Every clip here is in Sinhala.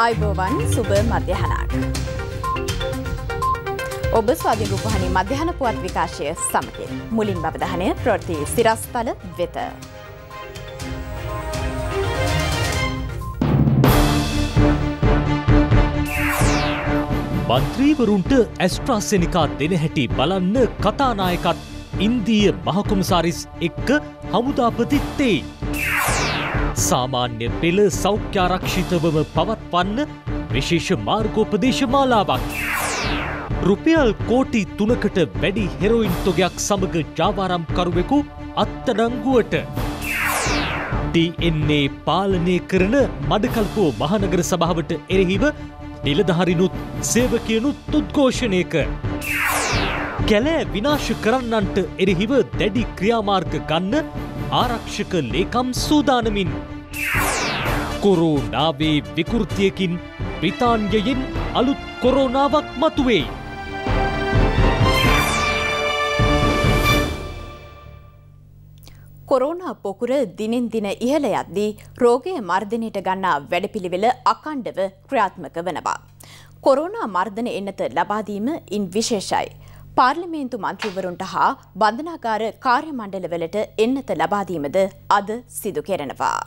අයිබෝවන් සුබ මධ්‍යහනක්. ඔබ ස්වාධීන රූපහනි මධ්‍යහන පුවත් විකාශය සමගින් මුලින් බවදහනය ප්‍රෘති සිරස්තල වෙත. මන්ත්‍රීවරුන්ට ඇස්ට්‍රාසෙනිකා දෙන හැටි බලන්න කතානායකත් ඉන්දීය මහකොමසාරිස් එක්ක හමුදාපතිත්තේ. සාමාන්‍ය පෙළ සෞඛ්‍යාරක්ෂිතවම පවත්වන්න විශේෂ මාර්ගෝපදේශ මාලාවක්. රුපියල් කෝටි තුනකට වැඩි හෙරොයින් තොගයක් සමග ජාවාරම්කරුවෙකු අත්තඩංගුවට. DNA පාලනය කරන මඩකල්පෝ මහනගර සභාවට එරෙහිව නිලධහරිනුත් සේවකයනුත් උද්ඝෝෂණයක. කැලෑ විනාශ කරන්නන්ට එරෙහිව දැඩි ක්‍රියාමාර්ග ගන්න ආරක්ෂක ලේකම් සූදානමින්. කොරෝනාවේ විකෘතියකින් බ්‍රිතාන්යයෙන් අලුත් කොරෝනාවක් මතුවේ. කොරෝනා පොකුර දිනෙන් දින ඉහළ යද්දී රෝගය මර්ධනයට ගන්නා වැඩපිළිවෙල අකණ්ඩව ක්‍රියාත්මක වනවා. කොරෝනා මර්ධන එන්නත ලබාදීම ඉන් විශේෂයි. පාර්ලිමේන්තු මන්ත්‍රීවරුන්ට හා බන්ධනාගාර කාර්ය මණ්ඩලවලට එන්නත ලබාදීමද අද සිදු කෙරෙනවා.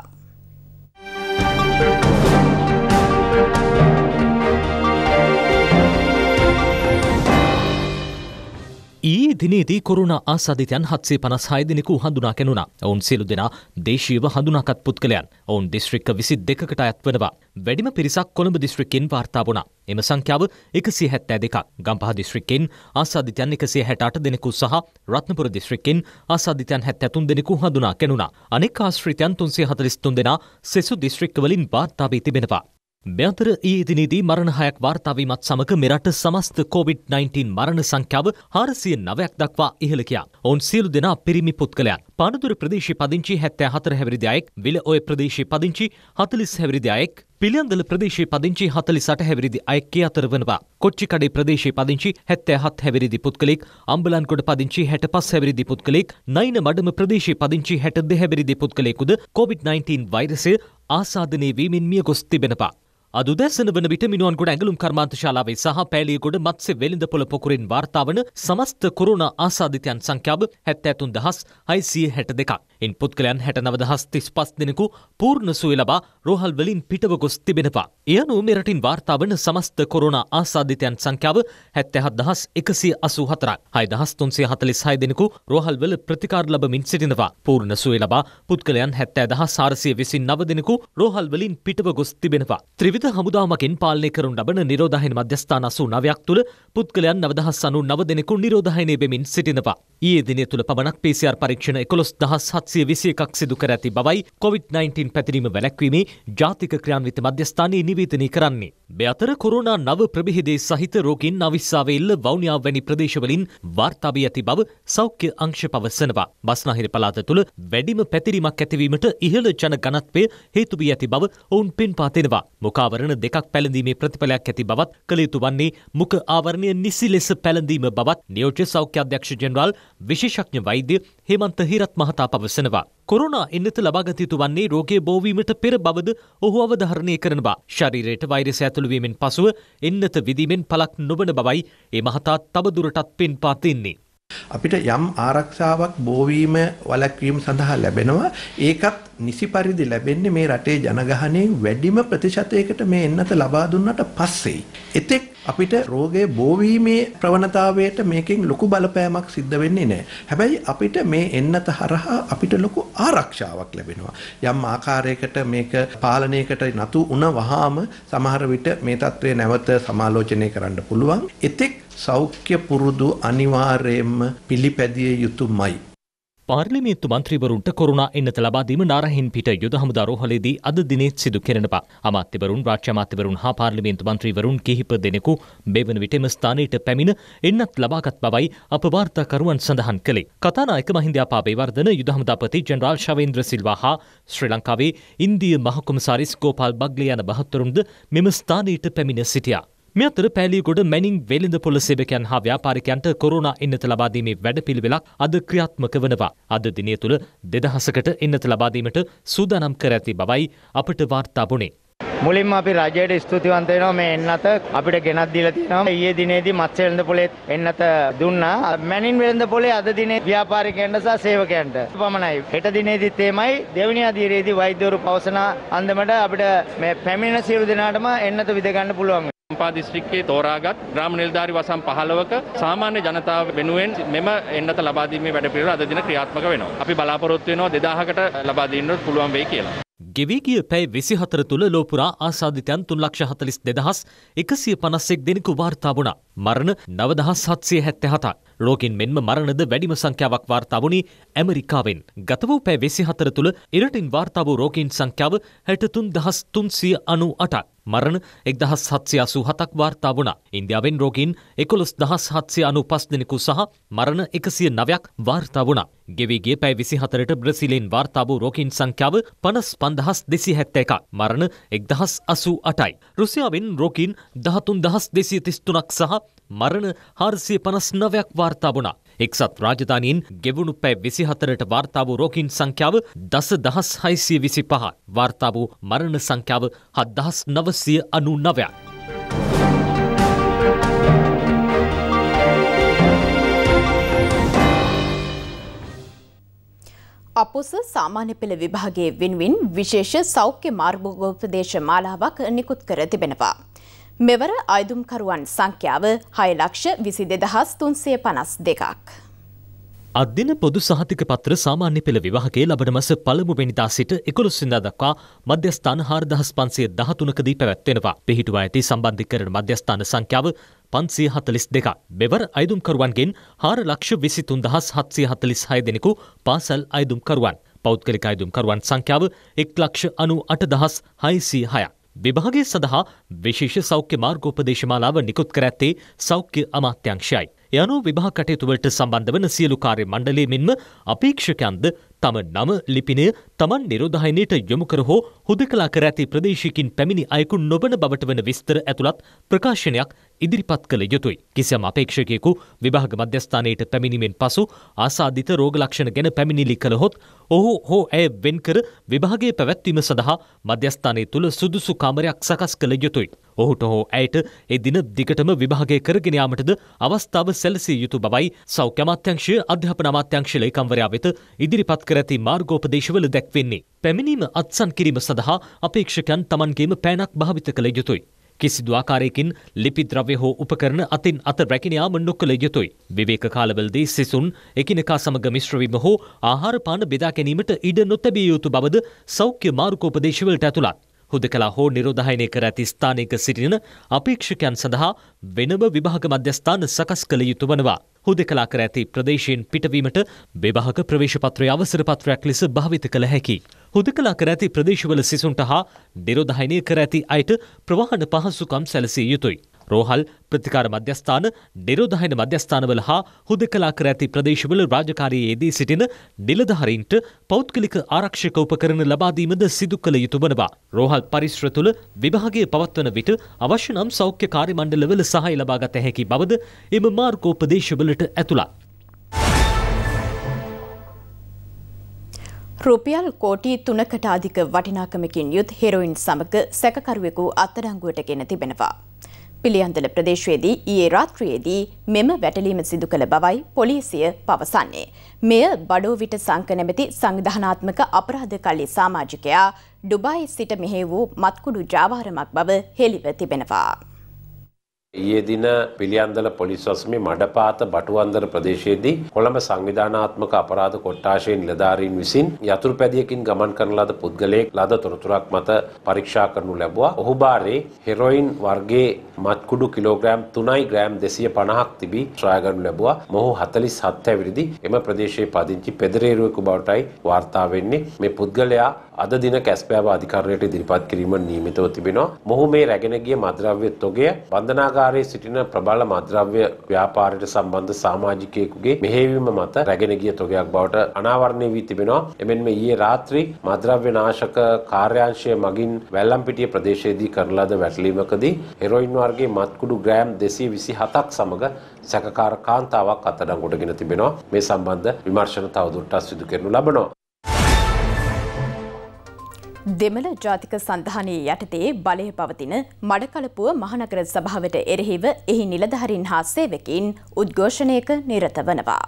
ඊයේ දිනේදී කොරුණ ආසාධිතයන් හත්සේ පනස් හය දෙනෙකු හඳුනා කැනුණ ඔවුන් සියලු දෙනා දේශීව හඳුනාකත් පුද්ගලයන් ඔවුන් දිස්ත්‍රික්ක විසි දෙකට අයත් වනවා. වැඩිම පිරිසක් කොළඹ දිස්ත්‍රික්කෙන් වාර්තා වුණා. එම සංඛ්‍යාව එකසිය හැත්තෑ දෙකක් ගම්පහ දිස්ත්‍රික්කෙන් ආසාධිතයන් එකසිය හැට අට දෙනෙකු සහ රත්නපුර දිස්ත්‍රික්කෙන් ආසාධිතයන් හැත්තැතුන් දෙනෙකු හඳුනා කැනුණා. අනෙක් ආශ්‍රිතයන් තුන්සේ හතලිස්තුන් දෙනා සෙසු දිස්ත්‍රික්කවලින් වාර්තාවී තිබෙනවා. මෙතර ඒ දිනේදී මරණ හයක් වාර්තාවීමත් සමග මෙරට සමස්ත COVID-19 මරණ සංඛ්‍යාව හාරසිය නවයක් දක්වා ඉහළකයා. ඔවුන් සියලු දෙනා පිරිමි පුද්ගලයන්. පානදුර ප්‍රදේශ පදිංචි හැත්තෑ හතර හැවිරිදියයෙක් විල ඔය ප්‍රදේශ පදිංචි හතලිස් හැවිරිදියයෙක් පිළියන්දල ප්‍රදේශයේ පදිංචි හතලි සට හැවිරිදි අයක්කේ අතර වනවා. කොච්චිකඩේ ප්‍රදේශයේ පදිංචි හැත්තෑ හත් හැවිරිදි පුද්ගලෙක් අම්බලන්කොට පදිංචි හැට පස් හැවිරිදි පුද්ගලෙක් නයින මඩම ප්‍රදේශයේ පදිංචි හැට දෙහැවිරිදි පුද්ගලෙකුද COVID-19 වෛරසය ආසාධනය වීමෙන් මිය ගොස් තිබෙනවා. අදුදැසන වන විට මිනුවන්ගොඩ ඇඟලුම් කර්මාන්ත ශාලාවේ සහ පෑලියගොඩ මත්ස්‍ය වෙළඳ පොළ පොකුරින් වාර්තාවන සමස්ත කොරුණා ආසාධිතයන් සංඛ්‍යාව හැත්තෑතුන් දහස් හයිසිය හැට දෙකක්. ඉන් පුද්ගලයන් හැට නවදහස් තිස් පස් දෙනෙකු පූර්ණ සුවය ලබා රෝහල් වලින් පිටව ගොස් තිබෙනවා. එයනු මෙරටින් වාර්තාවන සමස්ත කොරුණා ආසාධිතයන් සංඛ්‍යාව හැත්තැහත් දහස් එකසිය අසූ හතරක්. හයි දහස් තුන්සේ හතලිස් හය දෙනෙකු රෝහල්වල ප්‍රතිකාර ලබමින් සිටිනවා. පූර්ණ සුවය ලබා පුද්ගලයන් හැත්තෑ දහස් සාරසිය විසින් නව දෙනෙකු රෝහල් වලින් පිටව ගොස් තිබෙනවා. ත්‍රිවිධ හමුදාමකින් පාලනය කරුන් ලබන නිරෝධහන මධ්‍යස්ථාන අසූ නවයක් තුළ පුද්ගලයන් නවදහස් අනු නව දෙනෙකු නිරෝධහනය වෙමින් සිටිනවා. ඒ දින තුළ පමණක් PCR පරීක්ෂණ එකොළොස් දහස් හත්සිය විසිය එකක් සිදු කර ඇති බවයි COVID-19 පැතිරීම වැලැක්වීමේ ජාතික ක්‍රියාන්විත මධ්‍යස්ථානයේ නිවේදනය කරන්නේ. මෙ අතර කොරුණා නව ප්‍රභිහිදේ සහිත රෝගින් අවිස්සාවේල්ල වෞනියාව වැනි ප්‍රදේශවලින් වාර්තාවී ඇති බව සෞඛ්‍ය අංශ පවසනවා. බස්නාහිර පලාත තුළ වැඩිම පැතිරීමක් ඇතිවීමට ඉහළ ජන ගනත්වය හේතුවී ඇති බව ඔවුන් පෙන් පාතෙනවා. මොකාවරණ දෙකක් පැළඳීමේ ප්‍රතිඵලයක් ඇති බවත් කළ යුතු වන්නේ මුඛ ආවරණය නිසි ලෙස පැළඳීම බවත් නියෝජ්‍ය සෞඛ්‍ය අධ්‍යක්ෂ ජෙනරාල් විශේෂඥ වෛද්‍ය හේමන්ත හිරත් මහතා පවසනවා. කොරුණා එන්නත ලබාගත යුතු වන්නේ රෝගය බෝවීමට පෙර බවද ඔහු අවධාරණය කරනවා. ශරීරයට වෛරසය ඇතුළුවීමෙන් පසුව එන්නත විදීමෙන් පලක් නොබන බවයි ඒ මහතා තවදුරටත් පෙන් පාතින්නේ. අපිට යම් ආරක්ෂාවක් බෝවීම වලක්වීම සඳහා ලැබෙනවා ඒකත් නිසි පරිදි ලැබෙන්නේ මේ රටේ ජනගහනයෙන් වැඩිම ප්‍රතිශතයකට මේ එන්නත ලබා දුන්නට පස්සේ. එතෙක් අපිට රෝගය බෝවීමේ ප්‍රවණතාවයට මේකෙන් ලොකු බලපෑමක් සිද්ධ වෙන්නේ නැහැ. හැබැයි අපිට මේ එන්නත හරහා අපිට ලොකු ආරක්ෂාවක් ලැබෙනවා. යම් ආකාරයකට මේක පාලනයකට නතු වුණ වහාම සමහර විට මේ තත්ත්වය නැවත සමාලෝචනය කරන්න පුළුවන්. එතෙක් සෞඛ්‍ය පුරුදු අනිවාර්යයෙන්ම පිළිපැදිය යුතුමයි. පාර්ලිමේන්තු මන්ත්‍රීවරුන්ට කොරුණා එන්නත ලබාදීම නාරහින් පිට යුද හමුදා රෝහලේදී අද දිනෙත් සිදු කෙරෙනවා. අමාත්‍යවරුන් රාජ්‍ය අමාත්‍යවරුන් හා පාර්ලිමේන්තු මන්ත්‍රීවරුන් කිහිප දෙනෙකු මෙවන විටම ස්ථානයට පැමිණ එන්නත් ලබාගත් බවයි අප වාර්තාකරුවන් සඳහන් කළේ. කතානායක මහින්දයාපාවේ වර්ධන යුද හමුදාපති ජනරාල් ශවේන්ද්‍ර සිල්වා හා ශ්‍රී ලංකාවේ ඉන්දිය මහකොමසාරිස් ගෝපාල් බග්ලේ යන මහත්වරුන්ද මෙම ස්ථානයට පැමිණ සිටියා. මේ අතර පෑලියගොඩ මැනින් වෙළඳ පොළ සේවකයන් හා ව්‍යාපාරිකයන්ට කොරුණා එන්නත ලබාදීමේ වැඩපිළිවෙලක් අද ක්‍රියාත්මක වනවා. අද දිනය තුළ දෙදහසකට එන්නත ලබාදීමට සූදානම් කර ඇති බවයි අපට වාර්තා වුණේ. මුලින්ම අපි රජයට ස්තුතිවන්ත වෙනවා මේ එන්නත අපිට ගෙනත් දීලා තියෙනවා. ඊයේ දිනේදී මත්ස්‍ය වෙළඳ පොලේ එන්නත දුන්නා. මැනින් වෙළඳ පොලේ අද දිනේ ව්‍යාපාරිකයන්ට සහ සේවකයන්ට පමණයි. හෙට දිනේදීත් එමයයි දෙවැනි අධීරයේදී වෛද්‍යවරු පවසන අන්දමට අපිට මේ පැමිණෙන සියලු දෙනාටම එන්නත විද ගන්න පුළුවන්. චම්පා දිස්ත්‍රික්කයේ තෝරාගත් ග්‍රාම නිලධාරි වසම් 15ක සාමාන්‍ය ජනතාව වෙනුවෙන් මෙම එන්නත ලබා දීමේ වැඩපිළිවෙල අද දින ක්‍රියාත්මක වෙනවා. අපි බලාපොරොත්තු වෙනවා 2000කට ලබා දෙන්න පුළුවන් වෙයි කියලා. ගෙවී ගිය පැයි විසි හතර තුළ ලෝපුරා ආසාධිතයන් තුන්ලක්ෂ හතලිස් දෙදහස් එකසිය පනස්සෙක් දෙනෙකු වාර්තා වුණා. මරණ නවදහස් හත්සිය හැත්තැ හතක්. රෝගින් මෙන්ම මරණද වැඩිම සංඛ්‍යාවක් වාර්තාවනි ඇමරිකාවෙන්. ගත වූ පැ වෙසි හතර තුළ ඉරටින් වාර්තාව රෝගීන් සංඛ්‍යාව හැටතුන් දහස් තුන්සිය අනු අටක්. මරණ එක්දහස් හත්සිය අසූ හතක් වාර්තා වුණා. ඉන්දියාවෙන් රෝගීන් එකොළොස් දහස් හත්සිය අනු පස් දෙනෙකු සහ මරණ එකසිය නවයක් වාර්තා වුණා. ගෙවිගේ පැයි විසි හතරට බ්‍රසිලෙන් වාර්තා වූ රෝගීන් සංඛ්‍යාව පනස් පන්දහස් දෙසි හැත්ත එකක්. මරණ එක්දහස් අසූ අටයි. රුසියාවෙන් රෝගීන් දහතුන් දහස් දෙසිය තිස්තුනක් සහ මරණ හාරසිය පනස් නවයක් වාර්තා වුණා. එක්සත් රාජධානයෙන් ගෙවුණු පැ විසි හතරට වාර්තා වූ රෝකින් සංඛ්‍යාව දස දහස් හයිසිය විසි පහ වාර්තා වූ මරණ සංඛ්‍යාව හද්දහස් නවසිය අනු නවයක්. අපොස සාමාන්‍ය පෙළ විභාගයේ වෙනුවෙන් විශේෂ සෞඛ්‍ය මාර්ගෝපදේශ මාලාවක් නිකුත් කර තිබෙනවා. මෙවර අයදුම්කරුවන් සංඛ්‍යාව හය ලක්ෂ විසි දෙදහස් තුන්සේ පනස් දෙකක්. අධ්‍යන පොදු සහතික පත්‍ර සාමාන්‍ය පෙළ විවාහකේ ලබන මස පළමුවෙනිදා සිට එකොළොස්සිදා දක්වා මධ්‍යස්ථාන හාරදහස් පන්සිය දහතුනකදී පැවැත්වෙනවා. පිහිටුවා ඇති සම්බන්ධිකරන මධ්‍යස්ථාන සංඛ්‍යාව පන්සිය හතලිස් දෙක. මෙවර අයදුම්කරුවන්ගෙන් හාර ලක්ෂ විසිතුන් දහස් හත්සිය හතලිස් හය දෙනෙකු පාසල් අයදුම්කරුවන්. පෞද්ගලික අයදුම්කරුවන් සංඛ්‍යාව එක් ලක්ෂ අනු අට දහස් හයිසී හයක්. විභාගය සඳහා විශේෂ සෞඛ්‍ය මාර්ගෝපදේශමාලාව නිකුත් කර ඇත්තේ සෞඛ්‍ය අමාත්‍යංශයයි. යනු විභා කටයුතුවලට සම්බන්ධ වන සියලු කාර්ය මණ්ඩලය මෙන්ම අපේක්ෂකයන්ද තම නම ලිපිනය තමන් නිරෝධහයනයට යොමුකර හෝ හුදකලා කර ඇති ප්‍රදේශයකින් පැමිණි අයකු නොබන බවට වන විස්තර ඇතුළත් ප්‍රකාශනයක් ඉදිරිපත් කළ යුතුයි. කිසියම් අපේක්ෂකයෙකු විභාග මධ්‍යස්ථානයට පැමිණීමෙන් පසු ආසාධිත රෝගලක්ෂණ ගැන පැමිණිලි කළහොත් ඔහු හෝ ඇය වෙන්කර විභාගයේ පැවැත්වීම සඳහා මධ්‍යස්ථානය තුළ සුදුසු කාමරයක් සකස් කළ යුතුයි. ඔහුට හෝ ඇයට එදින දිගටම විභාගය කරගෙන යාමටද අවස්ථාව සැලසිය යුතු බවයි සෞඛ්‍ය අමාත්‍යංශය අධ්‍යාපන අමාත්‍යංශ ලේකම්වරයා වෙත ඉදිරිපත් කර ඇති මාර්ගෝපදේශවල දැක්වෙන්නේ. පැමිණීම අත්සන් කිරීම සඳහා අපේක්ෂකයන් තමන්ගේම පෑනක් භාවිත කළ යුතුයි. කිසිදු ආකාරයකින් ලිපිද්‍රව්‍ය හෝ උපකරණ අතින් අත රැකිනයාම නොකළ යුතුයි. විවේක කාලවලදී සිසුන් එකිනෙකා සමග මිශ්‍රවීම හෝ ආහාර පාන බෙදා ගැනීමට ඉඩ නොතැබිය යුතු බවද සෞඛ්‍ය මාර්ගෝපදේශවලට ඇතුළත්. හුදකලා හෝ නිරෝධහයනය කර ඇති ස්ථානයක සිටින අපේක්ෂකයන් සඳහා වෙනම විභාග මධ්‍යස්ථාන සකස් කළ යුතු වනවා. හුදකලා කර ඇති ප්‍රදේශයෙන් පිටවීමට විභාග ප්‍රවේශපත්‍රය අවසර පත්‍රයක් ලෙස භාවිත කළ හැකි. හුදකලා කර ඇති ප්‍රදේශවල සිසුන්ට හා නිරෝධහයනය කර ඇති අයට ප්‍රවාහන පහසුකම් සැලසිය යුතුයි. රෝහල් ප්‍රතිකාර මධ්‍යස්ථාන නිරෝධහයන මධ්‍යස්ථානවල හා හුදකලා කර ඇති ප්‍රදේශවල රාජකාරයේදී සිටින නිලධහරින්ට පෞද්ගලික ආරක්ෂක උපකරණ ලබාදීමද සිදු කළ යුතු වනවා. රෝහල් පරිශ්‍ර තුළ විභාගය පවත්වන විට අවශ්‍ය නම් සෞඛ්‍ය කාර්ය මණ්ඩලවල සහය ලබාගත හැකි බවද එම මාර්ගෝපදේශවලට ඇතුළත්. රුපියල් කෝටි තුනකට අධික වටිනාකමකින් යුත් හෙරොයින් සමග සැකකරුවෙකු අත්අඩංගුවට ගෙන තිබෙනවා. පිළියන්දල ප්‍රදේශයේදී ඊයේ රාත්‍රියේදී මෙම වැටලීම සිදු කළ බවයි පොලිසිය පවසන්නේ. මෙය බඩෝවිට සංක නැමැති සංවිධානාත්මක අපරාධ කල්ලි සමාජිකයා ඩුබායි සිට මෙහෙ වූ මත්කුඩු ජාවාරමක් බව හෙළිව තිබෙනවා. ඊයේ දින පිළියන්දල පොලිස් වසමේ මඩපාත බටුවන්දර ප්‍රදේශයේදී කොළඹ සංවිධානාත්මක අපරාධ කොට්ටාශයේ නිලධාරීන් විසින් යතුරු පැදියකින් ගමන් කරන ලද පුද්ගලයෙක් ලද තොරතුරක් මත පරීක්ෂා කරනු ලැබුවා. ඔහු බාරේ හෙරොයින් වර්ගයේ මත්කුඩු කිලෝග්‍රෑම් 3යි ග්‍රෑම් 250ක් තිබී සොයා ගනු ලැබුවා. මොහු 47 ඇවිරිදි එම ප්‍රදේශයේ පදිංචි පෙදරේරුවෙකු බවටයි වාර්තා වෙන්නේ. මේ පුද්ගලයා අද දින කැස්පෑව අධිකාරියට ඉදිරිපත් කිරීම නියමිතව තිබෙනවා. මොහු මේ රැගෙන ගිය මද්‍රව්‍ය තොගය බන්ධනාගාරයේ සිටින ප්‍රබල මද්‍රව්‍ය ව්‍යාපාරයට සම්බන්ධ සමාජිකයෙකුගේ මෙහෙයවීම මත රැගෙන ගිය තොගයක් බවට අනාවරණය වී තිබෙනවා. එමෙන්ම ඊයේ රාත්‍රී මද්‍රව්‍ය නාශක කාර්යාංශය මගින් වැල්ලම්පිටිය ප්‍රදේශයේදී කරන ලද වැටලීමකදී හෙරොයින් වර්ගයේ මත්කුඩු ග්‍රෑම් 227ක් සමග සැකකාර කාන්තාවක් අත්අඩංගුවට ගෙන තිබෙනවා. මේ සම්බන්ධ විමර්ශන තවදුරටත් සිදු කරනු ලබනවා. දෙමළ ජාතික සන්ධානයේ යටතේ බලය පවතින මඩකලපුව මහනගර සභාවට එරෙහිව එහි නිලධහරින් හා සේවකින් උද්ඝෝෂණයක නිරත වනවා.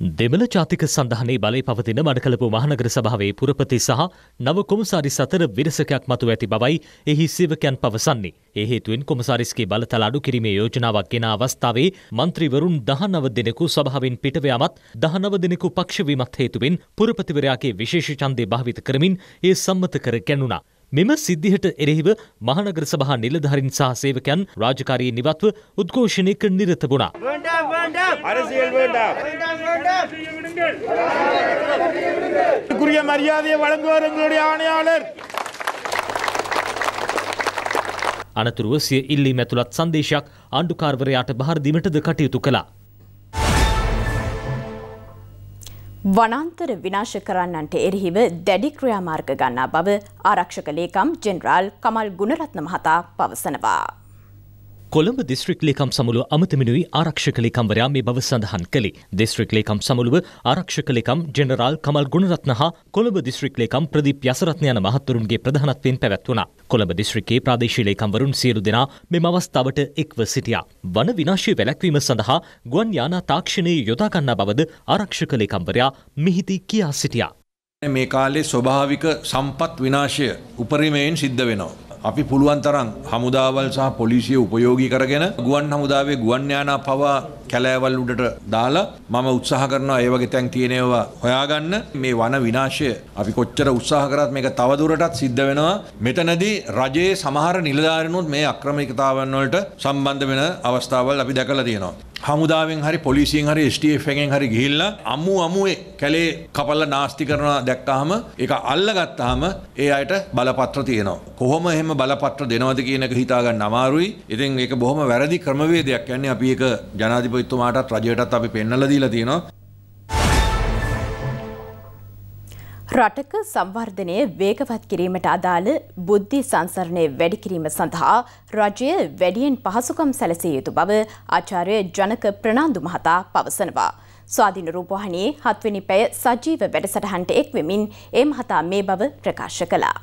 දෙමළ ජාතික සඳහනේ බලය පවතින මඩකලපු මහනගර සභාවේ පුරපති සහ නව කොමසාරිස් අතර විරසකයක් මතු ඇති බවයි එහි සේවකයන් පවසන්නේ. ඒ හේතුවෙන් කොමසාරිස්ගේ බලතල අඩු කිරීමේ යෝජනාවක් ගෙන අවස්ථාවේ මන්ත්‍රීවරුන් දහනව දෙනෙකු සභාවෙන් පිටවයාමත් දහනව දෙනෙකු පක්ෂවීමත් හේතුවෙන් පුරපතිවරයාගේ විශේෂ ඡන්දය භාවිත කරමින් ඒ සම්මත කර ගැනුණා. මෙම සිද්ධියට එරෙහිව මහනගර සභහා නිලධහරින් සහ සේවකයන් රාජකාරී නිවත්ව උද්ඝෝෂණයක නිරත වුණා. குரிய மரியாதையை வழங்குவார் எங்களுடைய ஆணையாளர் අනතුරුව සිය ඉල්ලීම ඇතුළත් සංදේශයක් ආණ්ඩුකාර්වරයාට බහරදීමටද කටයුතු කළා. වනන්තර විනාශ කරන්නන්ට එරෙහිව දැඩි ක්‍රියාමාර්ග ගන්නා බව ආරක්ෂක ලේකම් ජෙනරාල් කමල් ගුණරත්න මහතා පවසනවා. කොළඹ දිස්ත්‍රික් ලේකම් සමුළුව අමතමිනුයි ආරක්ෂක ලේකම්වරයා මේ බව සඳහන් කළේ. දිස්ත්‍රික් ලේකම් සමුළුව ආරක්ෂක ලේකම් ජෙනරාල් කමල් ගුණරත්න හා කොළඹ දිස්ත්‍රික් ලේකම් ප්‍රදීප් යසරත්න යන මහත්වරුන්ගේ ප්‍රධානත්වයෙන් පැවැත්වුණා. කොළඹ දිස්ත්‍රික්කයේ ප්‍රාදේශීය ලේකම්වරුන් සියලු දෙනා මෙම අවස්ථාවට එක්ව සිටියා. වන විනාශය වැළැක්වීම සඳහා ගුවන් යානා තාක්ෂණයේ යොදා ගන්නා බවද ආරක්ෂක ලේකම්වරයා මිහිදී කියා සිටියා. මේ කාලේ ස්වභාවික සම්පත් විනාශය උපරිමයෙන් සිද්ධ වෙනවා. අපි පුළුවන් තරම් හමුදාවල් සහ පොලිසිය උපයෝගී කරගෙන ගුවන් හමුදාවේ ගුවන් යානා පවා කැලෑවල් උඩට දාලා මම උත්සාහ කරනවා ඒ වගේ තැන් තියෙනවා හොයාගන්න. මේ වන විනාශය අපි කොච්චර උත්සාහ කරත් මේක තවදුරටත් සිද්ධ වෙනවා. මෙතනදී රජයේ සමහර නිලධාරීනුත් මේ අක්‍රමිකතාවන් වලට සම්බන්ධ වෙන අවස්ථාවල් අපි දැකලා තියෙනවා. හමුදාවෙන් හරි පොලිසියෙන් හරි STF එකෙන් හරි ගිහිල්ලා අමු අමුවේ කැලේ කපල්ලා නාස්ති කරනවා දැක්කාම ඒක අල්ලගත්තාම ඒ අයට බලපත්‍ර තියෙනවා. කොහොම එහෙම බලපත්‍ර දෙනවද කියන එක හිතා ගන්න අමාරුයි. ඉතින් ඒක බොහොම වැරදි ක්‍රමවේදයක්. කියන්නේ අපි ඒක ජනාධිපතිතුමාටත් රජයටත් අපි පෙන්නලා දීලා තියෙනවා. රටක සංවර්ධනය වේගවත් කිරීමට අදාළ බුද්ධි සංසරණය වැඩි කිරීම සඳහා රජය වැඩියෙන් පහසුකම් සැලසිය යුතු බව ආචාර්ය ජනක ප්‍රනාන්දු මහතා පවසනවා. ස්වාධීන රූපවාහිනියේ හත්වෙනි පැය සජීව වැඩසටහනට එක්වෙමින් ඒ මහතා මේ බව ප්‍රකාශ කළා.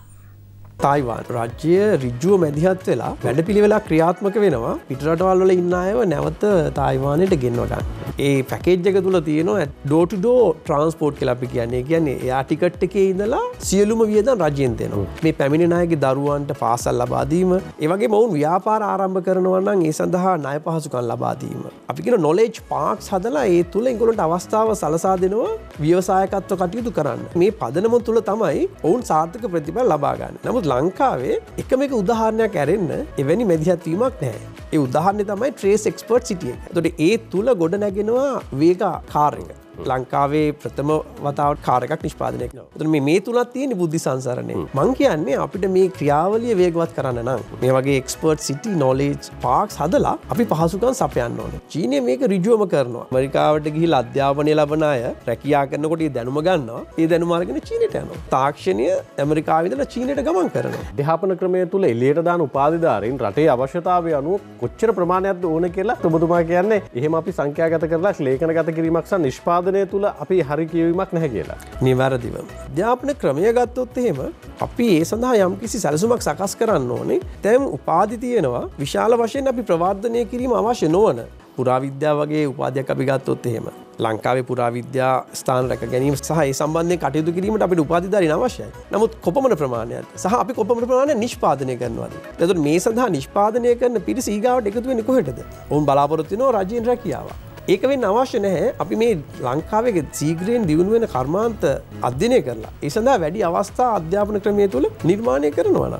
තායිවාන් රජ්‍ය රිජ්ජුව මැදිහත් වෙලා වැඩ පිළිවෙලා ක්‍රියාත්මක වෙනවා පිටරටවල් වල ඉන්න අයව නැවත තායිවානයට ගෙන්වගන්න. ඒ පැකේජ් එක තුළ තියෙනවා ඩෝටඩෝ ට්‍රන්ස්පෝට් කලපි කියන්නේ කියන්නේ එයා ටිකට් එකේ ඉඳලා සියලුම වියදම් රජයෙන් දෙනවා. මේ පැමිණිනායගේ දරුවන්ට පාසල් ලබාදීම ඒවගේ මොවුන් ව්‍යාපාර ආරම්භ කරනවන්න ඒ සඳහා ණය පහසුකන් ලබාදීම. අපි කියන නොලෙජ් පාක්ස් හදලා ඒ තුළ ඉගොලට අවස්ථාව සලසා දෙනවා ව්‍යවසායකත්ව කටයුතු කරන්න. මේ පදනම තුළ තමයි ඔවුන් සාර්ථක ප්‍රතිබල් ලබාගන්න. නමුත් ලංකාවේ එකම එක උදාහරණයක් ඇරෙන්න එවැනි මැදිහත්වීමක් නෑ. ඒ උදාහරන්න තමයි ට්‍රේස් එක්ස්පර්ට් සිටිය. තොට ඒ තුළ ගොඩ නැගෙනවා වේගා කාරක. ලංකාවේ ප්‍රථම වතාවට කාරකක් නිෂ්පාදනයක් න. මේ මේ තුළත් තියෙන බුද්ධි සංසරණය මං කියන්නේ අපිට මේ ක්‍රියාවලිය වේගවත් කරන්න නම් මේ වගේ එක්ස්පර්ට් සිටි නොලේජ් පාක්ස් හදලා අපි පහසුකන් සපයන්න ඕන. චීනය මේක රිජුවම කරනවා. මරිකාවට ගිහිල් අධ්‍යාපනය ලබන අය රැකයා කරනකොට දැනුම ගන්නවා. ඒ දැනුමාර්ගෙන චීනට යන තාක්ෂණය ඇමරිකාවිදල චීනයට ගමන් කරනවා. දෙහපන ක්‍රමය තුළ එලියට දාන උපාධධාරින් රටේ අවශ්‍යතාවය අනුව කොච්චර ප්‍රමාණයක්ද ඕන කියලා තුබතුමා කියන්නේ. එහෙම අපි සංඛ්‍යාගත කරලා ලේඛන ගත කිරීමක්ෂ නිෂ්පාද නිෂ්පාදනය තුළ අපි හරි කියවීමක් නැහැ කියලා. නිවැරදිව. ධ්‍යාපන ක්‍රමය ගත්තොත් එහෙම අපි ඒ සඳහා යම්කිසි සැලසුමක් සකස් කරන්න ඕනේ තැම් උපාධි තියෙනවා විශාල වශයෙන් අපි ප්‍රවර්ධනය කිරීම අවශ්‍ය නොවන පුරාවිද්‍යා වගේ උපාධයක් අපි ගත්තොත් එහෙම. ලංකාවේ පුරාවිද්‍යා ස්ථාන රැක ගැනීම සහ සම්බන්ධය කටයුතු කිරීමට අපිට උපාධධරි අවශ්‍යයි නමුත් කොපමන ප්‍රමාණයක් සහ අපි කොපමන ප්‍රමාණය නිෂ්පාදනය කරනවාද එතුට මේ සඳහා නිෂ්පාදනය කරන පිරි සීගාවට එකතුව නිකොහෙටද ඔවුන් බලාපොරත්තිනෝ රජයෙන් රැකියාව. ඒකවෙන් අවශ්‍ය නැහැ අපි මේ ලංකාවේ සීග්‍රයෙන් දියුණුවෙන කර්මාන්ත අධ්‍යනය කරලා ඒ සඳහා වැඩි අවස්ථා අධ්‍යාපන ක්‍රමය තුළ නිර්මාණය කරනවන.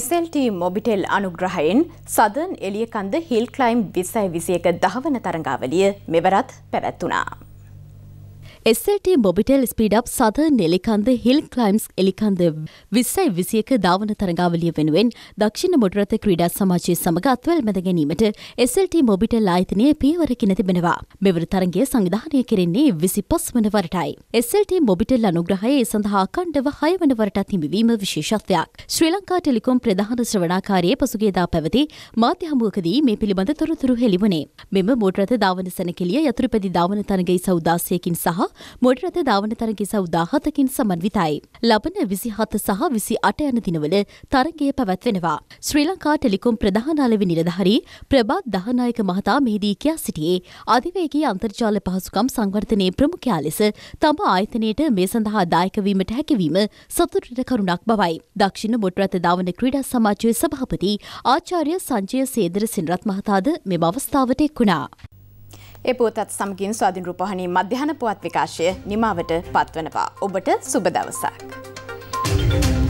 SLT මොබිටෙල් අනුග්‍රහයෙන් සදන් එලියකන්ද හිල් කලයිම් විසයි විසියක දහවන තරඟාවලිය මෙවරත් පැවැත්වනා. SLT මොබිටෙල් ස්පීඩප් සද නෙලිකන්ද හිල් කලයිම්ස් එලිකන්ද විස්සයි විසියක ධාවන තරඟාවලිය වෙනුවෙන් දක්ෂිණ මොඩරත ක්‍රීඩා සමාජය සමඟ අත්වල් මැද ගැනීමට SLT මොබිටෙල් ආයතනය පියවරකින තිබෙනවා. මෙවර තරගේ සංවිධානය කෙරෙන්නේ විසි පස් වන වරටයි. SLT මොබිටෙල් අනුග්‍රහය ඒ සඳහා කණ්ඩව හය වන වරටත් හිමිවීම විශේෂත්වයක්. ශ්‍රී ලංකා ටෙලිකොම් ප්‍රධාන ශ්‍රවණාකාරය පසුගේදා පැවති මාධ්‍ය හමුවකදී මේ පිළිබඳ තොරතුරු හෙළිවනේ. මෙම මෝටරත ධාවන සැනකෙලිය යතුරුපැදි ධාවන තරගයි සෞදාසයකින් සහ මොඩරත ධාවන තරගේ සව් දාහතකින් සමන්විතයි. ලබන විසිහත සහ විසි අට යන දිනවල තරගය පැවැත්වෙනවා. ශ්‍රී ලංකා ටෙලිකොම් ප්‍රධානාලවි නිලධහරි ප්‍රබාත් දහනායක මහතා මෙහිදී කියා සිටියේ අධිවේගේ අන්තර්ජාල පහසුකම් සංවර්ධනයේ ප්‍රමුඛයා ලෙස තම ආයතනයට මේ සඳහා දායකවීමට හැකිවීම සතුටට කරුණක් බවයි. දක්ෂිණ මොටරත ධාවන ක්‍රීඩා සමාජයේ සභාපති ආචාර්ය සංජය සේදර සිනරත් මහතාද මෙම අවස්ථාවට එක්වුණා. ඒ පුවතත් සමගින් ස්වාධින් රූපහණී මධ්‍යහන පුවත් විකාශය නිමාවට පත්වනවා. ඔබට සුබ දවසක්. Thank you.